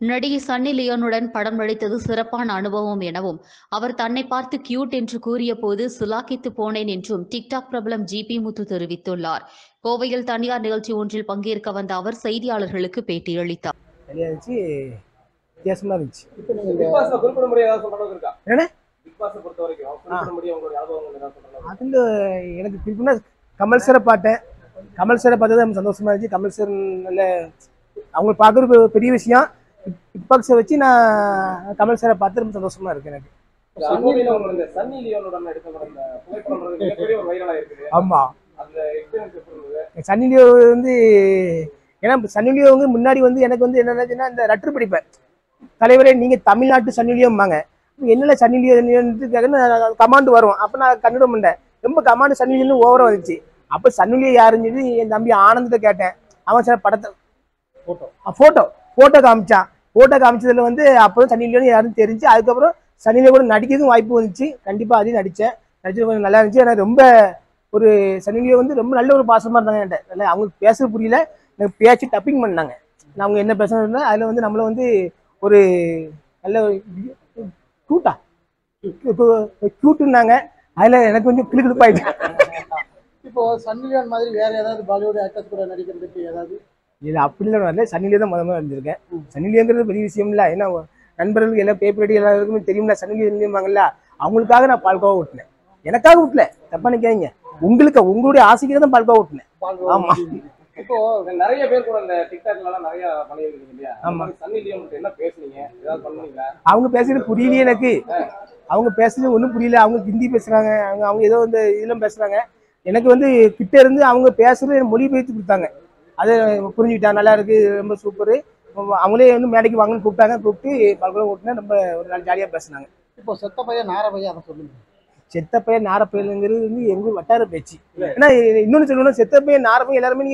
நடிகை சன்னி லியோனுடன் படம் நடித்தது சிறப்பான அனுபவம் எனவும் அவர் தன்னை பார்த்து கியூட் என்று கூறிய போது சுலாக்கித்து போனேன் என்றும் டிக்டாக் பிரபலம் ஜிபி முத்து தெரிவித்துள்ளார். கோவையில் தனியார் நிகழ்ச்சி ஒன்றில் பங்கேற்க வந்த அவர் செய்தியாளர்களுக்கு பேட்டியளித்தார். அதில் எனக்கு கமல் சாரை பார்த்தேன். கமல் சாரை பார்த்தது சந்தோஷமா இருந்துச்சு. கமல் சார் நல்ல அவங்க பார்க்குறது ஒரு பெரிய விஷயம். பிக் பாக்ஸை வச்சு நான் கமல் சாரை பார்த்து ரொம்ப சந்தோஷமா இருக்கு எனக்கு. இந்த சன்னி லியோ வந்து ஏன்னா சன்னி லியோ வந்து முன்னாடி வந்து எனக்கு வந்து என்னென்னா இந்த லெட்டர் படிப்பேன். தலைவரே நீங்கள் தமிழ்நாட்டு சன்னி லியோம்பாங்க. என்னல சன்னி லியோ கமாண்டு வரும் அப்போ நான் கண்டுட மாட்டேன் ரொம்ப கமாண்டு சன்னி லியோன்னு ஓவராக வந்துச்சு. அப்போ சன்னி லியோ யாருன்னு சொல்லி என் தம்பி ஆனந்தத்தை கேட்டேன். அவன் சில படத்தை போட்டோ ஃபோட்டோ ஃபோட்டோ காமிச்சான். ஃபோட்டோ காமிச்சதுல வந்து அப்போ தான் லியோன்னு யாரும் தெரிஞ்சு அதுக்கப்புறம் சன்னி கூட நடிக்கிறதுக்கும் வாய்ப்பு வந்துச்சு. கண்டிப்பாக அதையும் நடித்தேன் நடிச்சது கொஞ்சம் நல்லா இருந்துச்சு. ஆனால் ரொம்ப ஒரு சன்னி வந்து ரொம்ப நல்ல ஒரு பாசமாக இருந்தாங்க என்கிட்ட. நல்லா அவங்களுக்கு பேசுறது புரியல. எனக்கு பேச்சு டப்பிங் பண்ணாங்க. நான் அவங்க என்ன பேசுறது அதில் வந்து நம்மள வந்து ஒரு நல்ல கூட்டா க்யூட்டுன்னாங்க அதில் எனக்கு கொஞ்சம் கிளுக்கிழுப்பாயிட்டு இப்போ சன்னிலியான் மாதிரி வேற ஏதாவது பாலிவுட் ஆக்டர்ஸ் கூட நடிக்கிறதுக்கு ஏதாவது இல்லை அப்படிலாம் வரல சன்னிலியோ தான் முத முதல்ல வந்திருக்கேன். சன்னிலியோங்கிறது பெரிய விஷயம் இல்லை. ஏன்னா நண்பர்களுக்கு எல்லாம் பேப்பர் ரெடி எல்லாருக்குமே தெரியும்ல. சன்னிலியோம்பாங்கல்ல அவங்களுக்காக நான் பால்கோவா ஊட்டினேன். எனக்காக ஊட்டல. தப்பா நினைக்காதீங்க. உங்களுக்கு உங்களுடைய ஆசைக்கு தான் பால்கோவா ஊட்டினேன். பால் ஆமா. இப்போ நிறைய பேர் கூட இந்த டிக்டாக்ல எல்லாம் நிறைய பண்ணியிருக்கீங்க இல்லையா? அந்த ஆமா. மாதிரி சன்னி லியோன் என்ன பேசுனீங்க? ஏதாவது பண்ணுவீங்களா அவங்க பேசுறது புரியலையே எனக்கு. அவங்க பேசுறது ஒன்றும் புரியல. அவங்க ஹிந்தி பேசுறாங்க. அவங்க அவங்க ஏதோ இந்த இதெல்லாம் பேசுறாங்க. எனக்கு வந்து கிட்ட இருந்து அவங்க பேசுறது மொழிபெயர்த்து கொடுத்தாங்க. அதை புரிஞ்சுக்கிட்டா நல்லா இருக்கு ரொம்ப சூப்பரு அவங்களே வந்து மேடைக்கு வாங்கன்னு கூப்பிட்டாங்க கூப்பிட்டு பல்கலை ஓட்டுனா ரொம்ப ஒரு நாள் ஜாலியாக பேசுனாங்க. இப்போ செத்த பையன் நார பையன் அதை சொல்லுங்க. செத்த பையன் நார பையனுங்கிறது வந்து எங்க வட்டார பேச்சு. ஏன்னா இன்னொன்னு சொல்லணும்னா செத்த பையன் நார பையன் எல்லாருமே